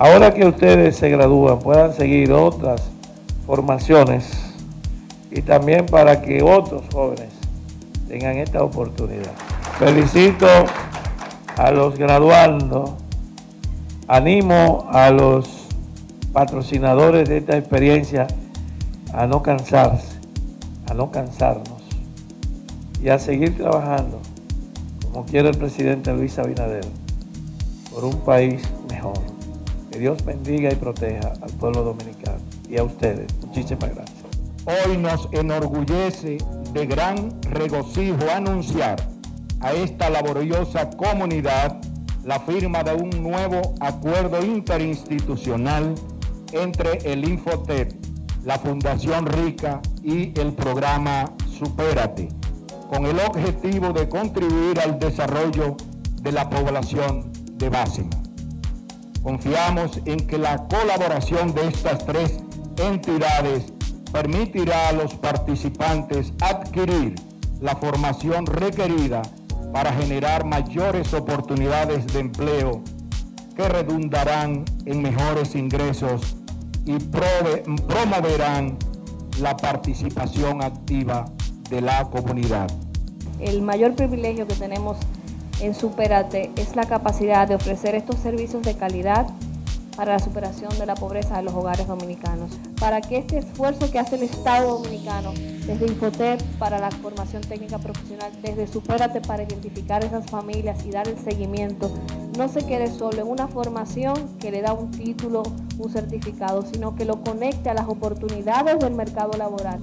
ahora que ustedes se gradúan puedan seguir otras formaciones y también para que otros jóvenes tengan esta oportunidad. Felicito a los graduandos, animo a los patrocinadores de esta experiencia a no cansarse, a no cansarnos y a seguir trabajando, como quiere el presidente Luis Abinader, por un país mejor. Dios bendiga y proteja al pueblo dominicano y a ustedes. Muchísimas gracias. Hoy nos enorgullece de gran regocijo anunciar a esta laboriosa comunidad la firma de un nuevo acuerdo interinstitucional entre el Infotet, la Fundación Rica y el programa Supérate, con el objetivo de contribuir al desarrollo de la población de Básimo. Confiamos en que la colaboración de estas tres entidades permitirá a los participantes adquirir la formación requerida para generar mayores oportunidades de empleo que redundarán en mejores ingresos y promoverán la participación activa de la comunidad. El mayor privilegio que tenemos en Superate es la capacidad de ofrecer estos servicios de calidad para la superación de la pobreza de los hogares dominicanos, para que este esfuerzo que hace el Estado dominicano desde Infotep para la formación técnica profesional, desde Supérate para identificar esas familias y dar el seguimiento, no se quede solo en una formación que le da un título, un certificado, sino que lo conecte a las oportunidades del mercado laboral.